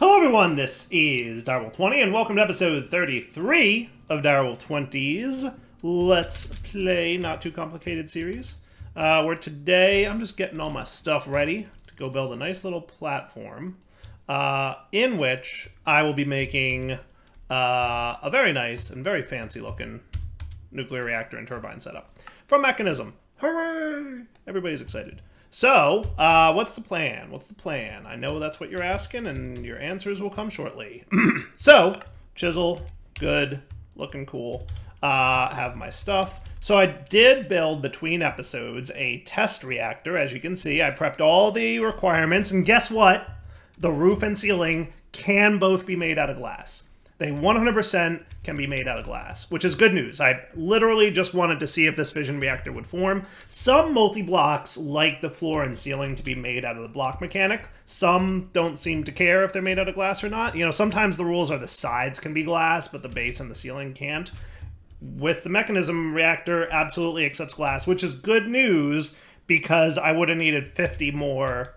Hello everyone, this is Direwolf20 and welcome to episode 33 of Direwolf 20's Let's Play Not Too Complicated series. Uh, where today I'm just getting all my stuff ready to go build a nice little platform uh, in which I will be making uh, a very nice and very fancy looking nuclear reactor and turbine setup from Mekanism. Hooray! Everybody's excited. So, uh, what's the plan? What's the plan? I know that's what you're asking, and your answers will come shortly. so, chisel, good, looking cool. Uh, have my stuff. So I did build between episodes a test reactor. As you can see, I prepped all the requirements, and guess what? The roof and ceiling can both be made out of glass. They 100% can be made out of glass, which is good news. I literally just wanted to see if this fission reactor would form. Some multi-blocks like the floor and ceiling to be made out of the block mechanic. Some don't seem to care if they're made out of glass or not. You know, sometimes the rules are the sides can be glass, but the base and the ceiling can't. With the Mekanism reactor, absolutely accepts glass, which is good news because I would have needed 50 more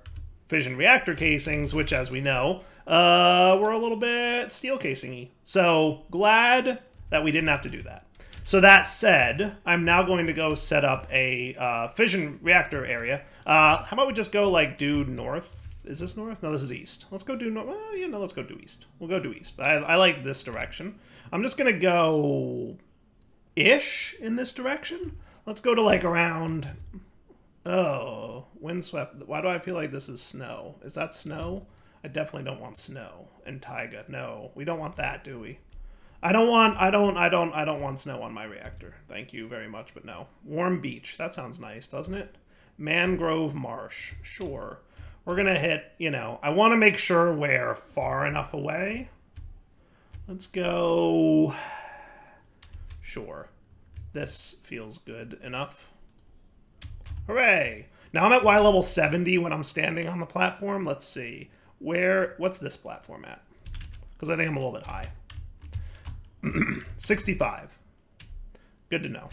fission reactor casings, which, as we know, uh, were a little bit steel casing-y. So glad that we didn't have to do that. So that said, I'm now going to go set up a uh, fission reactor area. Uh, how about we just go like do north? Is this north? No, this is east. Let's go do north. Well, yeah, no, let's go do east. We'll go do east. I, I like this direction. I'm just gonna go ish in this direction. Let's go to like around. Oh, windswept. Why do I feel like this is snow? Is that snow? I definitely don't want snow and taiga. No, we don't want that, do we? I don't want, I don't, I don't, I don't want snow on my reactor. Thank you very much, but no. Warm beach. That sounds nice, doesn't it? Mangrove marsh. Sure. We're gonna hit, you know, I want to make sure we're far enough away. Let's go... Sure. This feels good enough. Hooray! Now I'm at Y level 70 when I'm standing on the platform. Let's see. Where, what's this platform at? Because I think I'm a little bit high. 65. Good to know.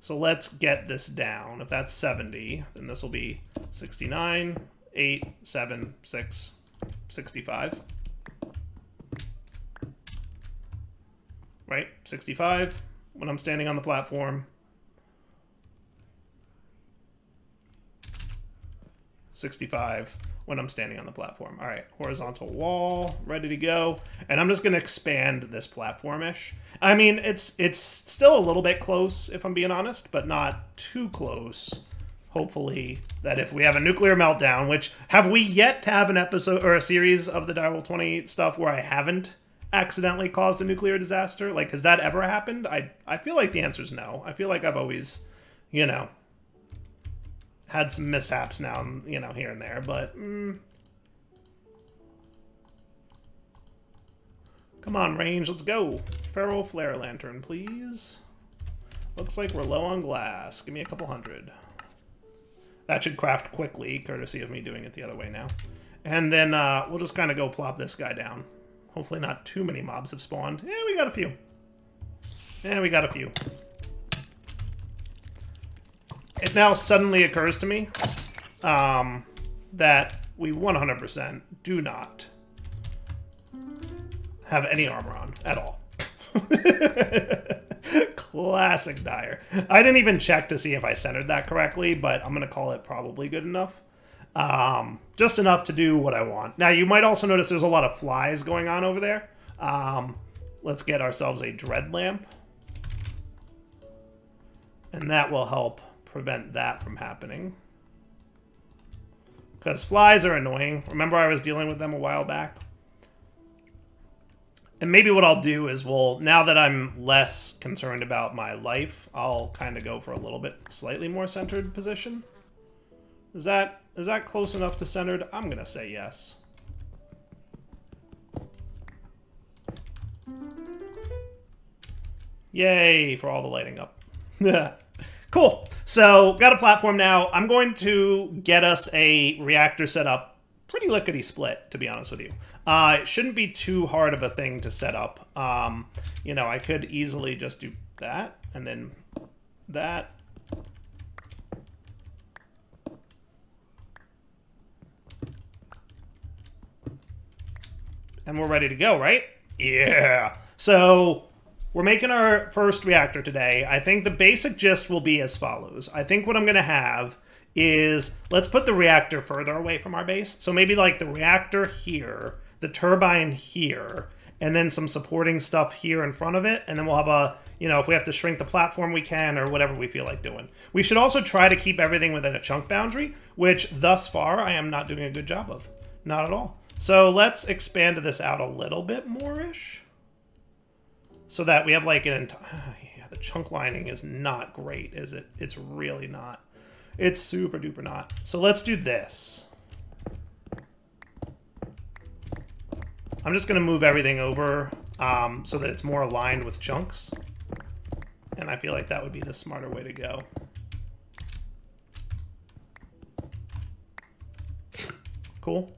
So let's get this down. If that's 70, then this will be 69, 8, 7, 6, 65. Right? 65 when I'm standing on the platform. 65 when I'm standing on the platform. All right, horizontal wall, ready to go. And I'm just gonna expand this platform-ish. I mean, it's it's still a little bit close, if I'm being honest, but not too close. Hopefully, that if we have a nuclear meltdown, which have we yet to have an episode or a series of the Direwolf 20 stuff where I haven't accidentally caused a nuclear disaster? Like, has that ever happened? I I feel like the answer is no. I feel like I've always, you know, had some mishaps now, you know, here and there, but... Mm. Come on, range, let's go. Feral Flare Lantern, please. Looks like we're low on glass. Give me a couple hundred. That should craft quickly, courtesy of me doing it the other way now. And then uh, we'll just kind of go plop this guy down. Hopefully not too many mobs have spawned. Yeah, we got a few. Yeah, we got a few it now suddenly occurs to me um, that we 100% do not have any armor on at all. Classic Dire. I didn't even check to see if I centered that correctly, but I'm going to call it probably good enough. Um, just enough to do what I want. Now, you might also notice there's a lot of flies going on over there. Um, let's get ourselves a dread lamp. And that will help prevent that from happening. Because flies are annoying. Remember I was dealing with them a while back? And maybe what I'll do is, well, now that I'm less concerned about my life, I'll kind of go for a little bit slightly more centered position. Is that is that close enough to centered? I'm going to say yes. Yay for all the lighting up. Cool. So, got a platform now. I'm going to get us a reactor set up pretty lickety split, to be honest with you. Uh, it shouldn't be too hard of a thing to set up. Um, you know, I could easily just do that, and then that. And we're ready to go, right? Yeah. So we're making our first reactor today. I think the basic gist will be as follows. I think what I'm going to have is let's put the reactor further away from our base. So maybe like the reactor here, the turbine here, and then some supporting stuff here in front of it. And then we'll have a, you know, if we have to shrink the platform, we can, or whatever we feel like doing. We should also try to keep everything within a chunk boundary, which thus far I am not doing a good job of. Not at all. So let's expand this out a little bit more-ish. So that we have like an entire... Yeah, the chunk lining is not great, is it? It's really not. It's super duper not. So let's do this. I'm just to move everything over um, so that it's more aligned with chunks. And I feel like that would be the smarter way to go. Cool.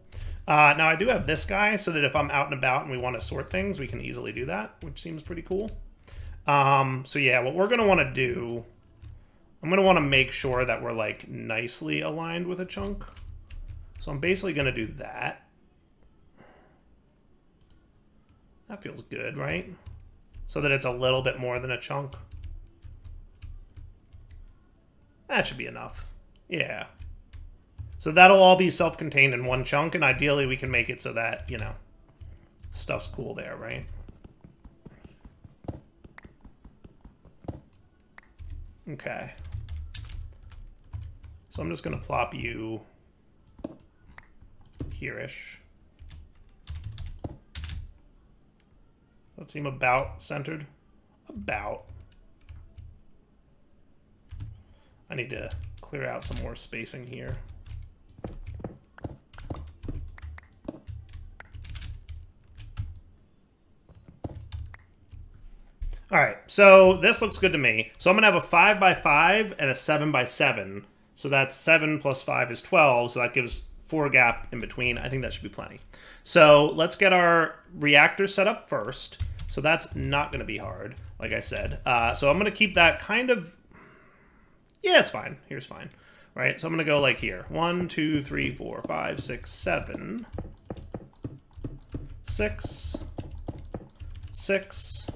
Uh, now I do have this guy so that if I'm out and about and we want to sort things, we can easily do that, which seems pretty cool. Um, so yeah, what we're going to want to do, I'm going to want to make sure that we're like nicely aligned with a chunk. So I'm basically going to do that. That feels good, right? So that it's a little bit more than a chunk. That should be enough. Yeah. So that'll all be self-contained in one chunk, and ideally we can make it so that, you know, stuff's cool there, right? Okay. So I'm just going to plop you here-ish. That seem about centered? About. I need to clear out some more spacing here. All right, so this looks good to me. So I'm gonna have a five by five and a seven by seven. So that's seven plus five is 12, so that gives four gap in between. I think that should be plenty. So let's get our reactor set up first. So that's not gonna be hard, like I said. Uh, so I'm gonna keep that kind of, yeah, it's fine. Here's fine, right? So I'm gonna go like here. One, two, three, four, five, six, seven, six, six,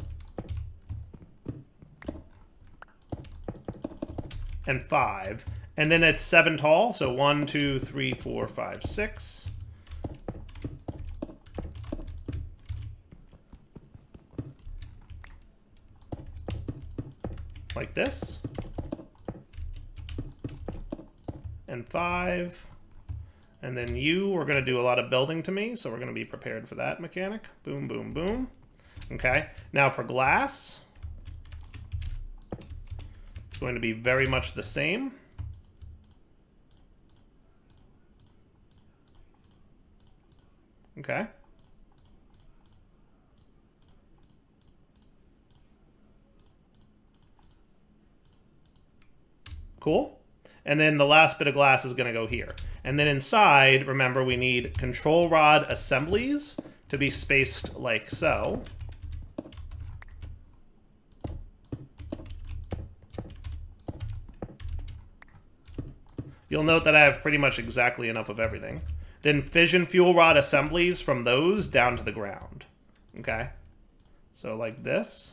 and five. And then it's seven tall, so one, two, three, four, five, six. Like this. And five. And then you, we're going to do a lot of building to me, so we're going to be prepared for that mechanic. Boom, boom, boom. Okay, now for glass. It's going to be very much the same. Okay. Cool. And then the last bit of glass is going to go here. And then inside, remember, we need control rod assemblies to be spaced like so. You'll note that I have pretty much exactly enough of everything. Then fission fuel rod assemblies from those down to the ground. Okay? So like this.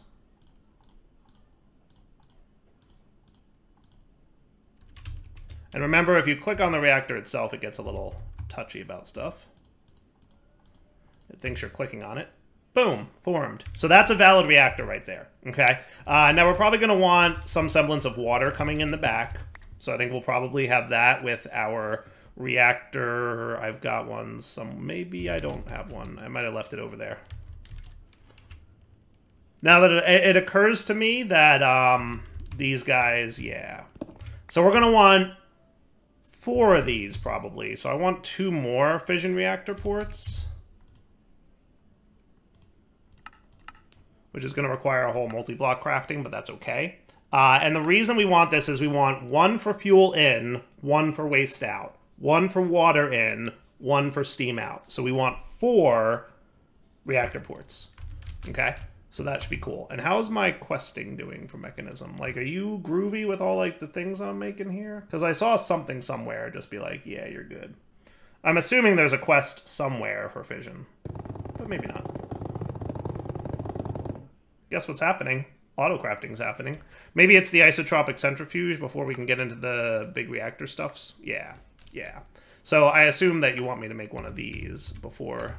And remember, if you click on the reactor itself, it gets a little touchy about stuff. It thinks you're clicking on it. Boom, formed. So that's a valid reactor right there, okay? Uh, now we're probably gonna want some semblance of water coming in the back. So I think we'll probably have that with our reactor. I've got one. Some maybe I don't have one. I might have left it over there. Now that it, it occurs to me that um, these guys, yeah. So we're going to want four of these probably. So I want two more fission reactor ports. Which is going to require a whole multi-block crafting, but that's okay. Uh, and the reason we want this is we want one for fuel in, one for waste out, one for water in, one for steam out. So we want four reactor ports. Okay? So that should be cool. And how is my questing doing for Mekanism? Like, are you groovy with all, like, the things I'm making here? Because I saw something somewhere just be like, yeah, you're good. I'm assuming there's a quest somewhere for fission. but maybe not. Guess what's happening? Auto crafting's happening. Maybe it's the isotropic centrifuge before we can get into the big reactor stuffs. Yeah, yeah. So I assume that you want me to make one of these before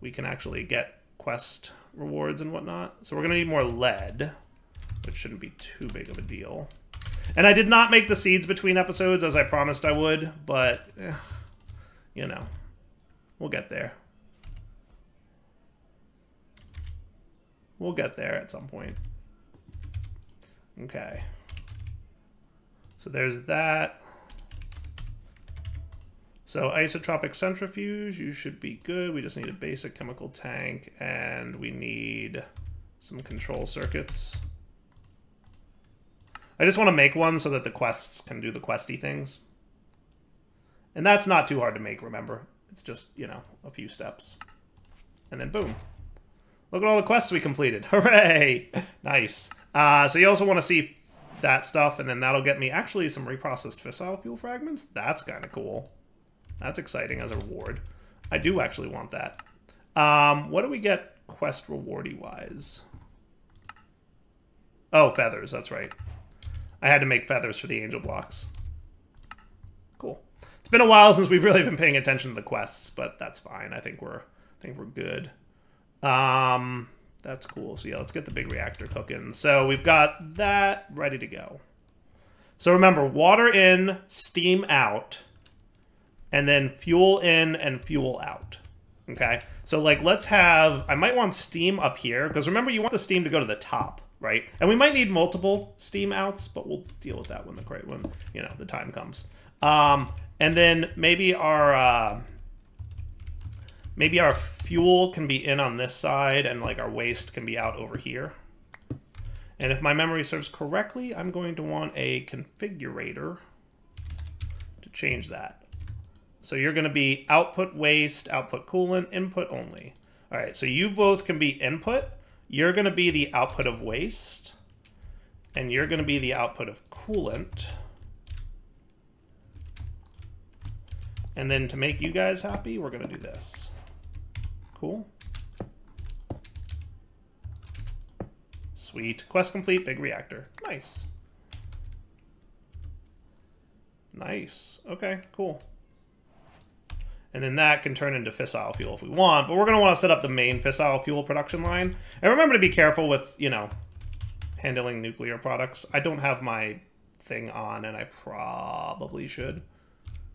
we can actually get quest rewards and whatnot. So we're going to need more lead, which shouldn't be too big of a deal. And I did not make the seeds between episodes as I promised I would, but, eh, you know, we'll get there. We'll get there at some point. Okay. So there's that. So isotropic centrifuge, you should be good. We just need a basic chemical tank, and we need some control circuits. I just want to make one so that the quests can do the questy things. And that's not too hard to make, remember? It's just, you know, a few steps. And then boom. Look at all the quests we completed. Hooray! nice. Uh, so you also want to see that stuff, and then that'll get me actually some reprocessed fissile fuel fragments. That's kind of cool. That's exciting as a reward. I do actually want that. Um, what do we get quest rewardy wise? Oh, feathers, that's right. I had to make feathers for the angel blocks. Cool. It's been a while since we've really been paying attention to the quests, but that's fine. I think we're I think we're good. Um, that's cool. So yeah, let's get the big reactor cooking. So we've got that ready to go. So remember, water in, steam out and then fuel in and fuel out. Okay, so like let's have, I might want steam up here, because remember you want the steam to go to the top, right? And we might need multiple steam outs, but we'll deal with that when the great, when you know the time comes. Um, and then maybe our uh, maybe our fuel can be in on this side, and like our waste can be out over here. And if my memory serves correctly, I'm going to want a configurator to change that. So you're going to be output waste, output coolant, input only. All right, so you both can be input. You're going to be the output of waste, and you're going to be the output of coolant. And then to make you guys happy, we're going to do this. Cool. Sweet. Quest complete, big reactor. Nice. Nice. Okay, cool. And then that can turn into fissile fuel if we want. But we're going to want to set up the main fissile fuel production line. And remember to be careful with, you know, handling nuclear products. I don't have my thing on, and I probably should.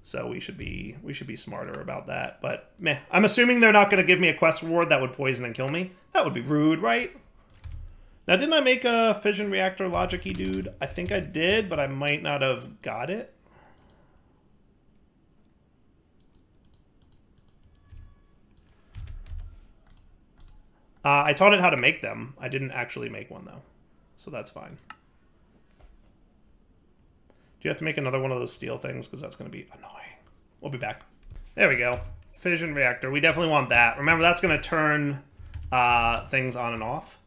So we should be we should be smarter about that. But meh, I'm assuming they're not going to give me a quest reward that would poison and kill me. That would be rude, right? Now, didn't I make a fission reactor logic dude? I think I did, but I might not have got it. Uh, I taught it how to make them. I didn't actually make one, though. So that's fine. Do you have to make another one of those steel things? Because that's going to be annoying. We'll be back. There we go. Fission reactor. We definitely want that. Remember, that's going to turn uh, things on and off.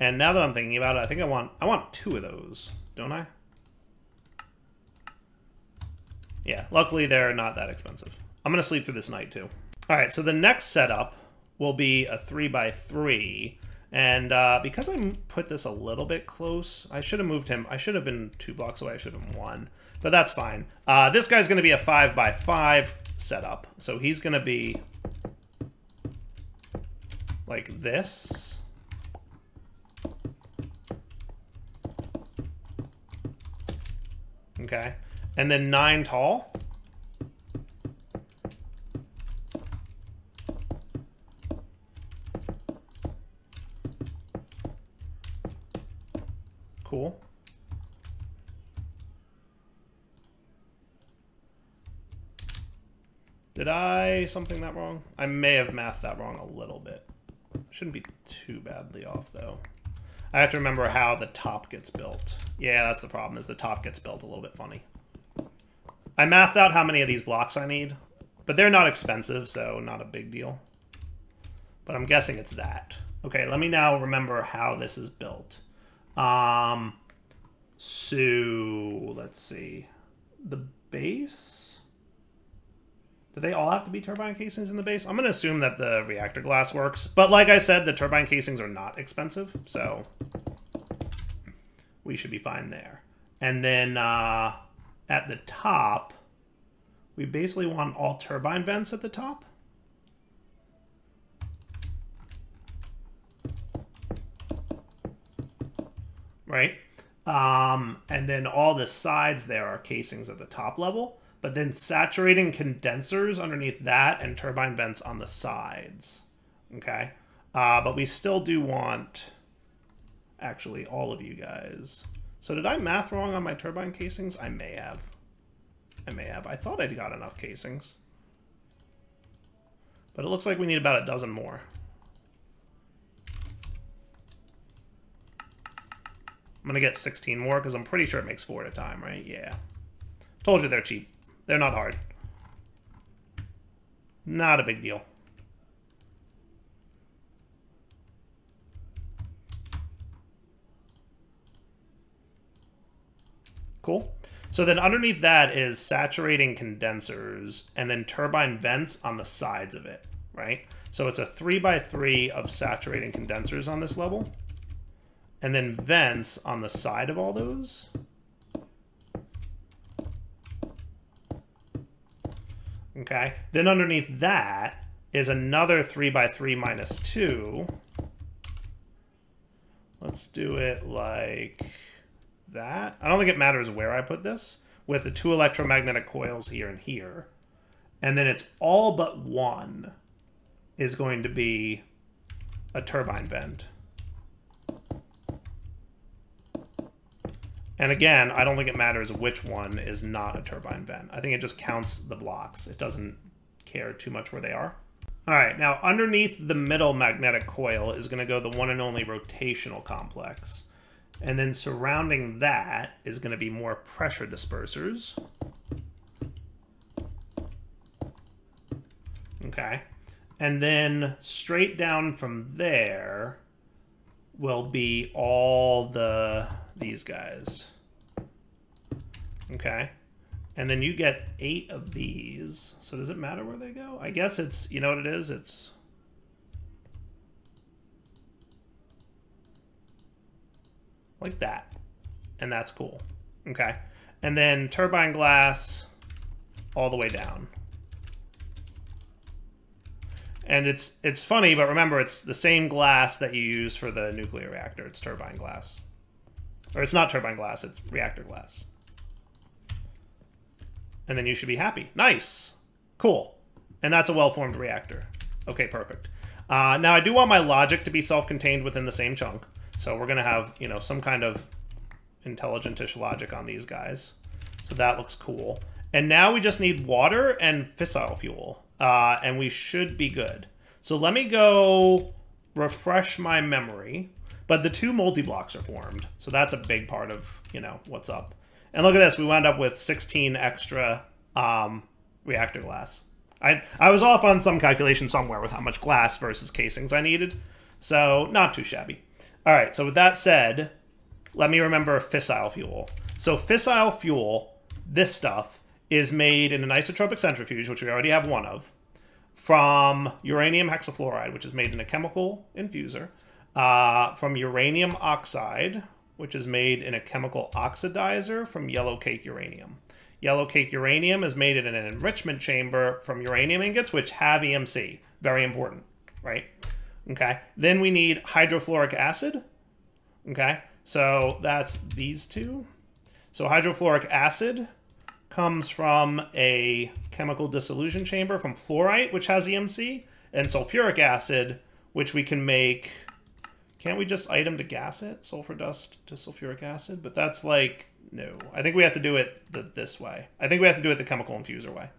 And now that I'm thinking about it, I think I want I want two of those, don't I? Yeah, luckily they're not that expensive. I'm going to sleep through this night, too. All right, so the next setup will be a 3 by 3 And uh, because I put this a little bit close, I should have moved him. I should have been two blocks away. I should have been one. But that's fine. Uh, this guy's going to be a 5 by 5 setup. So he's going to be like this. Okay. And then 9 tall. Cool. Did I something that wrong? I may have mathed that wrong a little bit. Shouldn't be too badly off, though. I have to remember how the top gets built. Yeah, that's the problem, is the top gets built a little bit funny. I mathed out how many of these blocks I need, but they're not expensive, so not a big deal. But I'm guessing it's that. Okay, let me now remember how this is built. Um, so let's see. The base. Do they all have to be turbine casings in the base? I'm going to assume that the reactor glass works. But like I said, the turbine casings are not expensive, so we should be fine there. And then uh, at the top, we basically want all turbine vents at the top. Right? Um, and then all the sides there are casings at the top level but then saturating condensers underneath that and turbine vents on the sides. Okay, uh, but we still do want, actually, all of you guys. So did I math wrong on my turbine casings? I may have. I may have. I thought I'd got enough casings. But it looks like we need about a dozen more. I'm going to get 16 more because I'm pretty sure it makes four at a time, right? Yeah. Told you they're cheap. They're not hard. Not a big deal. Cool. So then underneath that is saturating condensers and then turbine vents on the sides of it, right? So it's a three by three of saturating condensers on this level. And then vents on the side of all those. Okay. Then underneath that is another 3 by 3 minus 2. Let's do it like that. I don't think it matters where I put this, with the two electromagnetic coils here and here. And then it's all but one is going to be a turbine vent. And again, I don't think it matters which one is not a turbine vent. I think it just counts the blocks. It doesn't care too much where they are. All right, now underneath the middle magnetic coil is going to go the one and only rotational complex. And then surrounding that is going to be more pressure dispersers. Okay. And then straight down from there will be all the these guys. Okay. And then you get eight of these. So does it matter where they go? I guess it's, you know what it is? It's... Like that. And that's cool. Okay. And then turbine glass all the way down. And it's it's funny, but remember, it's the same glass that you use for the nuclear reactor. It's turbine glass. Or it's not turbine glass, it's reactor glass. And then you should be happy. Nice. Cool. And that's a well-formed reactor. Okay, perfect. Uh, now, I do want my logic to be self-contained within the same chunk. So we're going to have, you know, some kind of intelligentish logic on these guys. So that looks cool. And now we just need water and fissile fuel. Uh, and we should be good. So let me go refresh my memory. But the two multi-blocks are formed, so that's a big part of, you know, what's up. And look at this, we wound up with 16 extra um, reactor glass. I, I was off on some calculation somewhere with how much glass versus casings I needed, so not too shabby. All right, so with that said, let me remember fissile fuel. So fissile fuel, this stuff, is made in an isotropic centrifuge, which we already have one of, from uranium hexafluoride, which is made in a chemical infuser, uh, from uranium oxide, which is made in a chemical oxidizer from yellow cake uranium. Yellow cake uranium is made in an enrichment chamber from uranium ingots, which have EMC. Very important, right? Okay. Then we need hydrofluoric acid. Okay. So that's these two. So hydrofluoric acid comes from a chemical dissolution chamber from fluorite, which has EMC, and sulfuric acid, which we can make can't we just item to gas it? Sulfur dust to sulfuric acid? But that's like, no. I think we have to do it the, this way. I think we have to do it the chemical infuser way.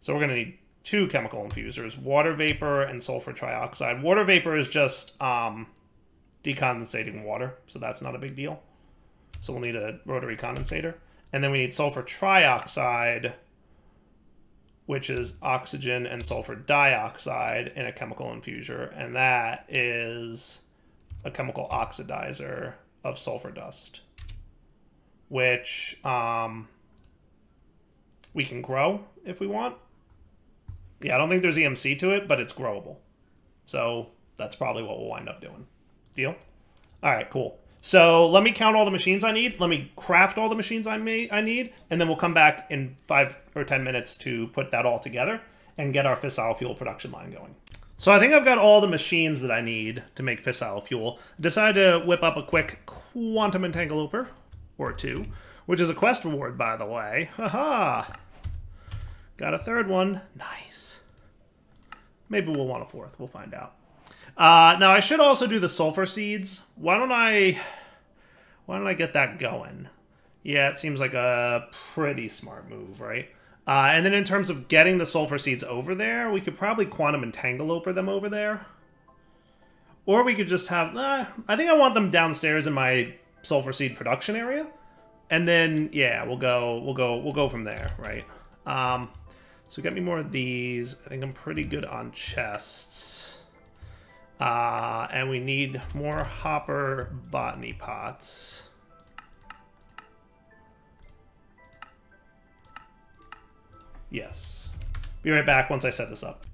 So we're going to need two chemical infusers, water vapor and sulfur trioxide. Water vapor is just um, decondensating water, so that's not a big deal. So we'll need a rotary condensator. And then we need sulfur trioxide, which is oxygen and sulfur dioxide in a chemical infuser, and that is a chemical oxidizer of sulfur dust, which um, we can grow if we want. Yeah, I don't think there's EMC to it, but it's growable. So that's probably what we'll wind up doing. Deal? All right, cool. So let me count all the machines I need. Let me craft all the machines I may I need, and then we'll come back in five or ten minutes to put that all together and get our fissile fuel production line going. So I think I've got all the machines that I need to make fissile fuel. decided to whip up a quick quantum entangloper, or two, which is a quest reward, by the way. Haha! Got a third one. Nice. Maybe we'll want a fourth. We'll find out. Uh, now, I should also do the sulfur seeds. Why don't I... Why don't I get that going? Yeah, it seems like a pretty smart move, right? Uh, and then in terms of getting the sulfur seeds over there, we could probably quantum entangloper them over there. Or we could just have... Uh, I think I want them downstairs in my sulfur seed production area. And then, yeah, we'll go, we'll go, we'll go from there, right? Um, so get me more of these. I think I'm pretty good on chests. Uh, and we need more hopper botany pots. Yes. Be right back once I set this up.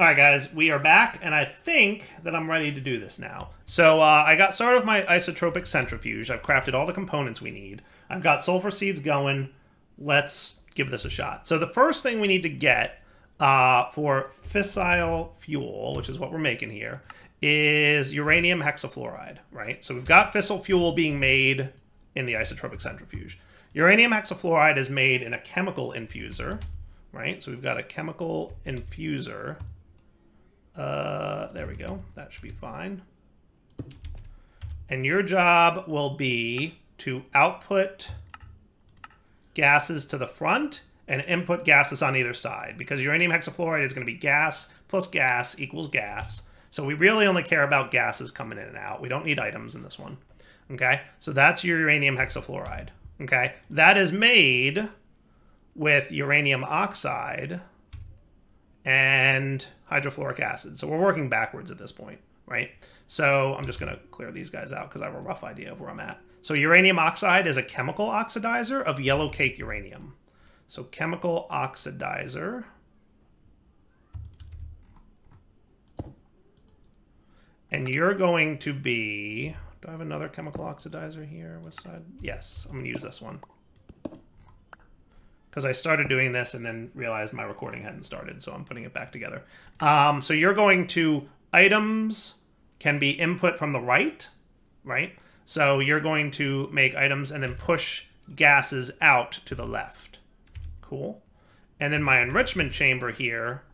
All right, guys, we are back, and I think that I'm ready to do this now. So uh, I got started with my isotropic centrifuge. I've crafted all the components we need. I've got sulfur seeds going. Let's give this a shot. So the first thing we need to get uh, for fissile fuel, which is what we're making here, is uranium hexafluoride, right? So we've got fissile fuel being made in the isotropic centrifuge. Uranium hexafluoride is made in a chemical infuser, right? So we've got a chemical infuser. Uh, there we go. That should be fine. And your job will be to output gases to the front and input gases on either side because uranium hexafluoride is going to be gas plus gas equals gas. So we really only care about gases coming in and out. We don't need items in this one. Okay, so that's your uranium hexafluoride. Okay, that is made with uranium oxide and hydrofluoric acid. So we're working backwards at this point, right? So I'm just going to clear these guys out because I have a rough idea of where I'm at. So uranium oxide is a chemical oxidizer of yellow cake uranium. So chemical oxidizer. And you're going to be, do I have another chemical oxidizer here? What side? Yes, I'm to use this one. Because I started doing this and then realized my recording hadn't started, so I'm putting it back together. Um, so you're going to, items can be input from the right, right? So you're going to make items and then push gases out to the left. Cool. And then my enrichment chamber here,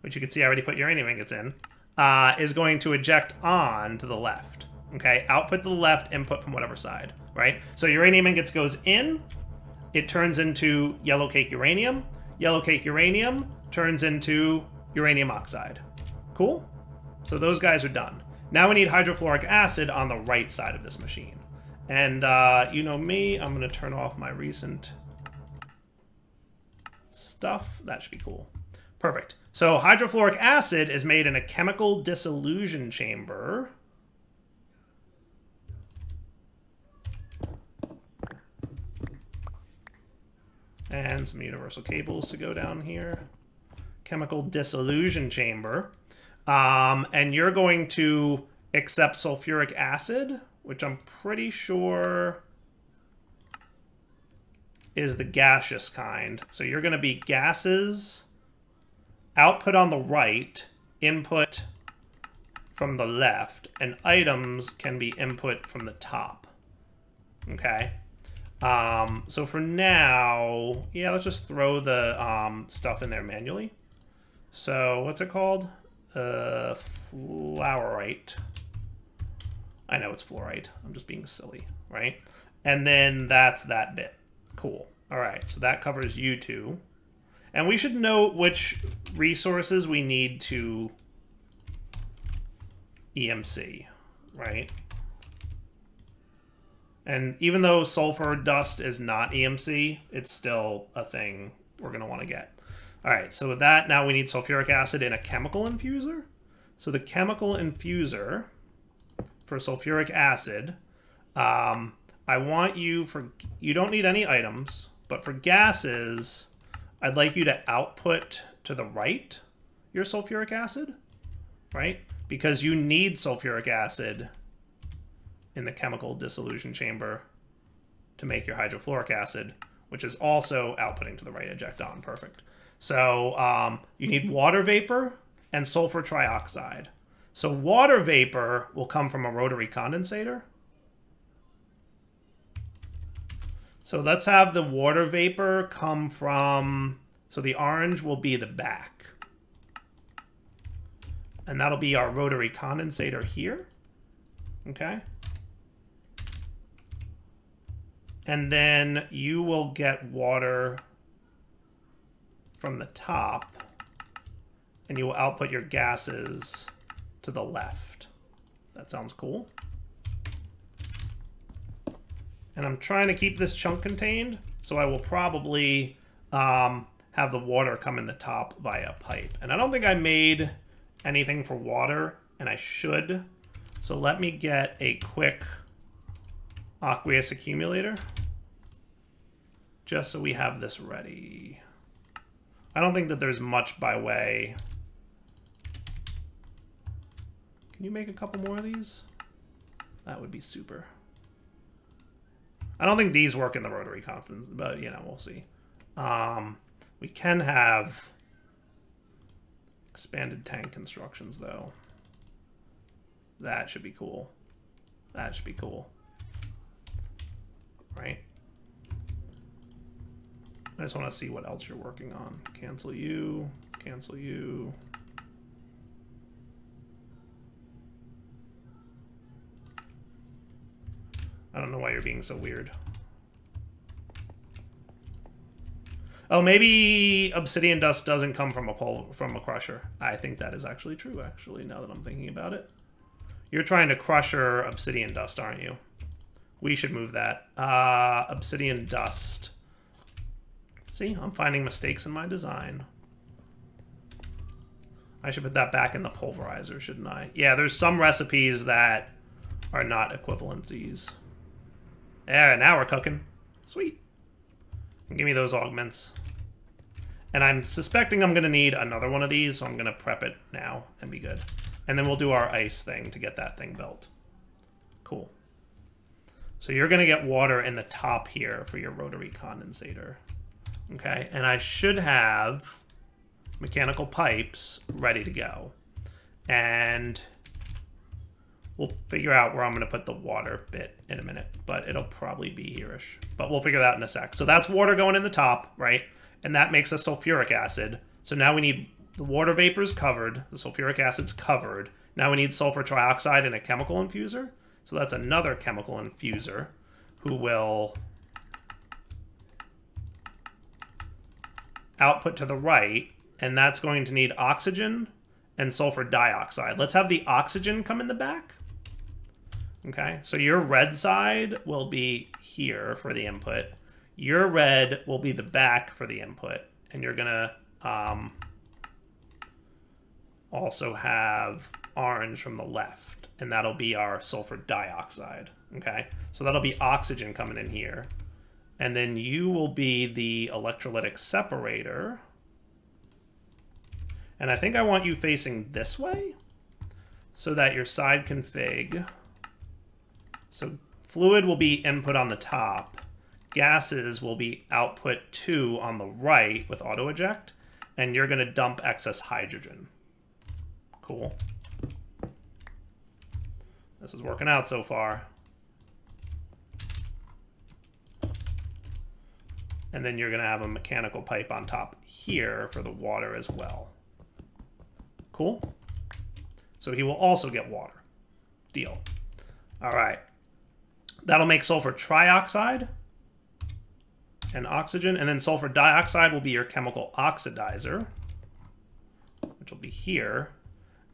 which you can see I already put uranium ingots in, uh, is going to eject on to the left. Okay, output to the left, input from whatever side, right? So uranium ingots goes in, it turns into yellow cake uranium. Yellow cake uranium turns into uranium oxide. Cool? So those guys are done. Now we need hydrofluoric acid on the right side of this machine. And uh, you know me, I'm going to turn off my recent stuff. That should be cool. Perfect. So hydrofluoric acid is made in a chemical dissolution chamber. And some universal cables to go down here. Chemical dissolution chamber. Um, and you're going to accept sulfuric acid, which I'm pretty sure is the gaseous kind. So you're going to be gases, output on the right, input from the left, and items can be input from the top. Okay? Um, so for now, yeah, let's just throw the um, stuff in there manually. So what's it called? uh, fluorite. I know it's fluorite. I'm just being silly, right? And then that's that bit. Cool. All right, so that covers you two. And we should note which resources we need to EMC, right? And even though sulfur dust is not EMC, it's still a thing we're going to want to get. All right, so with that, now we need sulfuric acid in a chemical infuser. So the chemical infuser for sulfuric acid, um, I want you for, you don't need any items, but for gases, I'd like you to output to the right your sulfuric acid, right? Because you need sulfuric acid in the chemical dissolution chamber to make your hydrofluoric acid, which is also outputting to the right eject on. Perfect. So um, you need water vapor and sulfur trioxide. So water vapor will come from a rotary condensator. So let's have the water vapor come from, so the orange will be the back. And that'll be our rotary condensator here. Okay. And then you will get water from the top and you will output your gases to the left. That sounds cool. And I'm trying to keep this chunk contained, so I will probably um, have the water come in the top via pipe. And I don't think I made anything for water, and I should. So let me get a quick aqueous accumulator just so we have this ready. I don't think that there's much by way. Can you make a couple more of these? That would be super. I don't think these work in the rotary confidence, but, you know, we'll see. Um, we can have expanded tank constructions, though. That should be cool. That should be cool. Right? I just want to see what else you're working on. Cancel you, cancel you. Know why you're being so weird. Oh, maybe obsidian dust doesn't come from a pole from a crusher. I think that is actually true, actually, now that I'm thinking about it. You're trying to crusher obsidian dust, aren't you? We should move that. Uh, obsidian dust. See, I'm finding mistakes in my design. I should put that back in the pulverizer, shouldn't I? Yeah, there's some recipes that are not equivalencies. Yeah, now we're cooking. Sweet. Give me those augments. And I'm suspecting I'm going to need another one of these, so I'm going to prep it now and be good. And then we'll do our ice thing to get that thing built. Cool. So you're going to get water in the top here for your rotary condensator. Okay, and I should have mechanical pipes ready to go. And we'll figure out where I'm going to put the water bit in a minute, but it'll probably be here-ish. But we'll figure that in a sec. So that's water going in the top, right? And that makes a sulfuric acid. So now we need the water vapors covered, the sulfuric acid's covered. Now we need sulfur trioxide in a chemical infuser. So that's another chemical infuser who will output to the right, and that's going to need oxygen and sulfur dioxide. Let's have the oxygen come in the back. Okay, so your red side will be here for the input. Your red will be the back for the input, and you're gonna um, also have orange from the left, and that'll be our sulfur dioxide. Okay, so that'll be oxygen coming in here. And then you will be the electrolytic separator. And I think I want you facing this way so that your side config. So fluid will be input on the top. Gases will be output 2 on the right with auto eject. And you're going to dump excess hydrogen. Cool. This is working out so far. And then you're going to have a mechanical pipe on top here for the water as well. Cool? So he will also get water. Deal. All right. That'll make sulfur trioxide and oxygen. And then sulfur dioxide will be your chemical oxidizer, which will be here.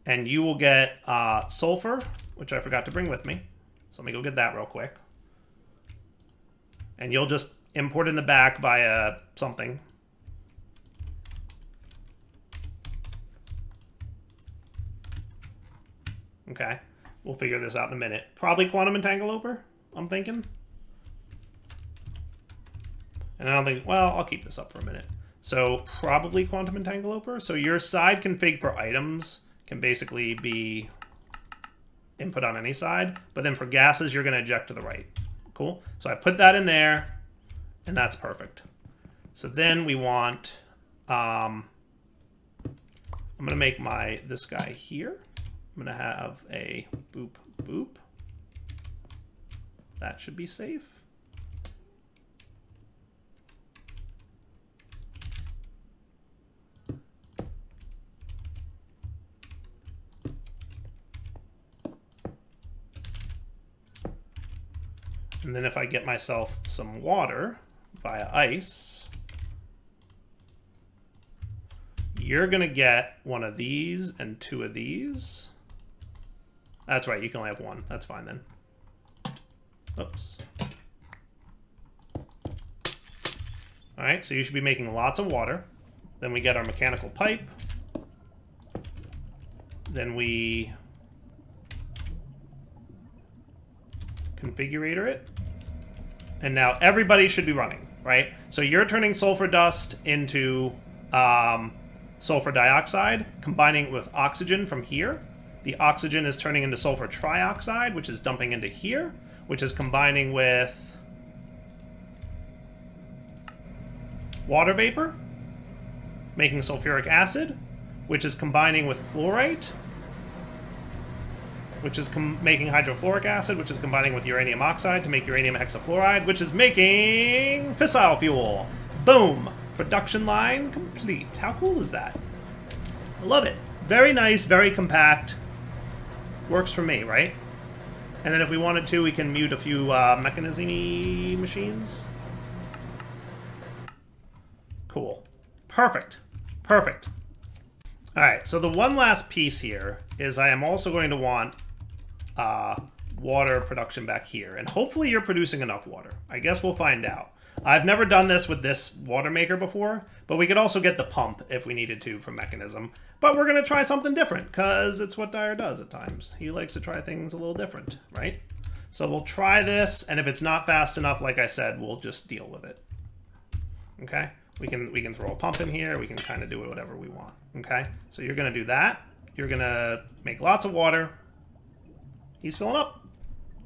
And you will get uh, sulfur, which I forgot to bring with me. So let me go get that real quick. And you'll just import in the back via something. Okay, we'll figure this out in a minute. Probably quantum entangloper, I'm thinking. And I don't think, well, I'll keep this up for a minute. So probably Quantum Entangloper. So your side config for items can basically be input on any side. But then for gases, you're going to eject to the right. Cool. So I put that in there, and that's perfect. So then we want, um, I'm going to make my this guy here. I'm going to have a boop boop. That should be safe. And then if I get myself some water via ice, you're going to get one of these and two of these. That's right, you can only have one. That's fine then. Oops. Alright, so you should be making lots of water. Then we get our mechanical pipe. Then we configurator it. And now everybody should be running, right? So you're turning sulfur dust into um, sulfur dioxide, combining with oxygen from here. The oxygen is turning into sulfur trioxide, which is dumping into here, which is combining with water vapor, making sulfuric acid, which is combining with fluorite, which is making hydrofluoric acid, which is combining with uranium oxide to make uranium hexafluoride, which is making fissile fuel. Boom! Production line complete. How cool is that? I love it. Very nice, very compact. Works for me, right? And then if we wanted to, we can mute a few uh, Mekanism machines. Cool. Perfect. Perfect. All right, so the one last piece here is I am also going to want uh, water production back here. And hopefully you're producing enough water. I guess we'll find out. I've never done this with this water maker before, but we could also get the pump if we needed to from Mekanism. But we're going to try something different, because it's what Dire does at times. He likes to try things a little different, right? So we'll try this, and if it's not fast enough, like I said, we'll just deal with it. Okay? We can, we can throw a pump in here. We can kind of do it whatever we want. Okay? So you're going to do that. You're going to make lots of water. He's filling up.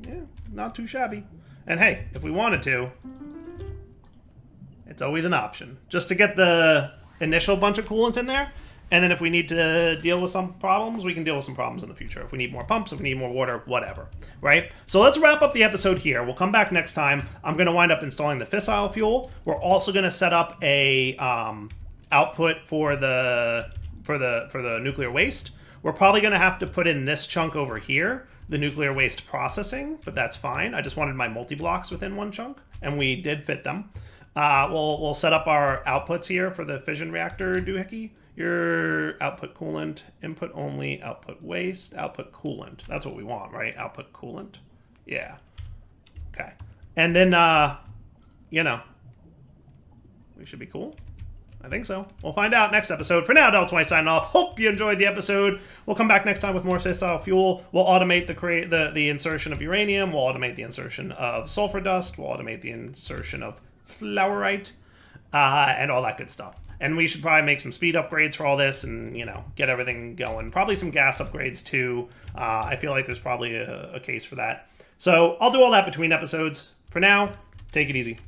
Yeah, not too shabby. And hey, if we wanted to, it's always an option. Just to get the initial bunch of coolant in there, and then if we need to deal with some problems, we can deal with some problems in the future. If we need more pumps, if we need more water, whatever, right? So let's wrap up the episode here. We'll come back next time. I'm going to wind up installing the fissile fuel. We're also going to set up a um, output for the for the for the nuclear waste. We're probably going to have to put in this chunk over here the nuclear waste processing, but that's fine. I just wanted my multi-blocks within one chunk, and we did fit them. Uh, we'll, we'll set up our outputs here for the fission reactor doohickey. Your output coolant, input only, output waste, output coolant. That's what we want, right? Output coolant. Yeah. Okay. And then, uh, you know, we should be cool. I think so. We'll find out next episode. For now, Direwolf20 signing off. Hope you enjoyed the episode. We'll come back next time with more fissile fuel. We'll automate the create the, the insertion of uranium. We'll automate the insertion of sulfur dust. We'll automate the insertion of fluorite, uh, and all that good stuff. And we should probably make some speed upgrades for all this and, you know, get everything going. Probably some gas upgrades, too. Uh, I feel like there's probably a, a case for that. So I'll do all that between episodes. For now, take it easy.